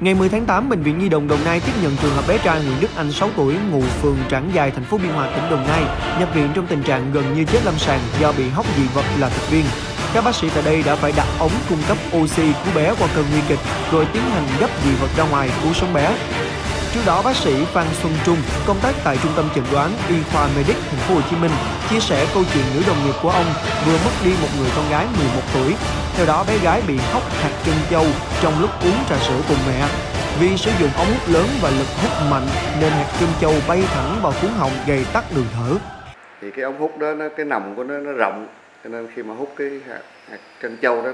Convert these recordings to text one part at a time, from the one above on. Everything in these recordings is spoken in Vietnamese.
Ngày 10 tháng 8, Bệnh viện Nhi đồng Đồng Nai tiếp nhận trường hợp bé trai Nguyễn Đức Anh 6 tuổi, ngụ phường Trảng Giài, thành phố Biên Hòa, tỉnh Đồng Nai, nhập viện trong tình trạng gần như chết lâm sàng do bị hóc dị vật là thực viên. Các bác sĩ tại đây đã phải đặt ống cung cấp oxy cứu bé qua cơn nguy kịch, rồi tiến hành gấp dị vật ra ngoài cứu sống bé. Trước đó, bác sĩ Phan Xuân Trung, công tác tại Trung tâm chẩn đoán Y khoa Medic Thành phố Hồ Chí Minh, chia sẻ câu chuyện nữ đồng nghiệp của ông vừa mất đi một người con gái 11 tuổi. Theo đó, bé gái bị hóc hạt trân châu trong lúc uống trà sữa cùng mẹ. Vì sử dụng ống hút lớn và lực hút mạnh nên hạt trân châu bay thẳng vào cuốn họng gây tắc đường thở. Thì cái ống hút đó, nó cái nòng của nó nó rộng, cho nên khi mà hút cái hạt, hạt trân châu đó,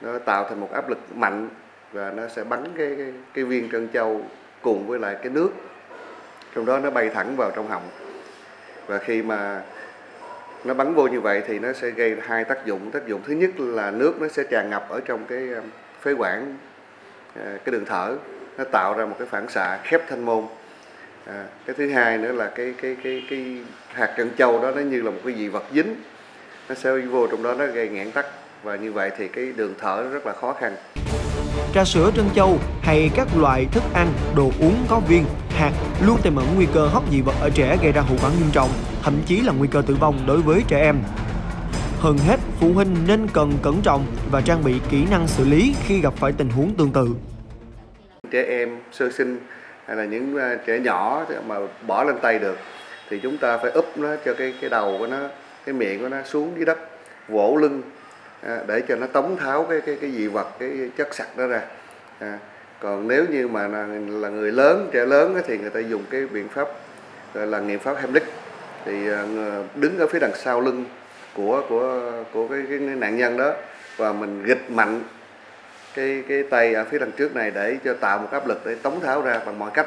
nó tạo thành một áp lực mạnh và nó sẽ bắn cái cái, cái viên trân châu cùng với lại cái nước trong đó nó bay thẳng vào trong họng và khi mà nó bắn vô như vậy thì nó sẽ gây hai tác dụng. Tác dụng thứ nhất là nước nó sẽ tràn ngập ở trong cái um, phế quản ờ, cái đường thở. Nó tạo ra một cái phản xạ khép thanh môn. À, cái thứ hai nữa là cái cái cái cái hạt trân châu đó nó như là một cái dị vật dính. Nó sẽ vô trong đó nó gây nghẽn tắc. Và như vậy thì cái đường thở nó rất là khó khăn. Trà sữa trân châu hay các loại thức ăn, đồ uống có viên, hạt luôn tiềm ẩn nguy cơ hóc dị vật ở trẻ gây ra hậu quả nghiêm trọng, thậm chí là nguy cơ tử vong đối với trẻ em. Hơn hết, phụ huynh nên cần cẩn trọng và trang bị kỹ năng xử lý khi gặp phải tình huống tương tự. Trẻ em sơ sinh hay là những à, trẻ nhỏ mà bỏ lên tay được thì chúng ta phải úp nó cho cái cái đầu của nó, cái miệng của nó xuống dưới đất, vỗ lưng à, để cho nó tống tháo cái cái cái dị vật cái chất sặc đó ra à, còn nếu như mà là, là người lớn trẻ lớn thì người ta dùng cái biện pháp gọi là nghiệm pháp Heimlich. Thì à, đứng ở phía đằng sau lưng của của của cái, cái nạn nhân đó và mình gịch mạnh cái cái tay ở phía đằng trước này để cho tạo một áp lực để tống tháo ra bằng mọi cách.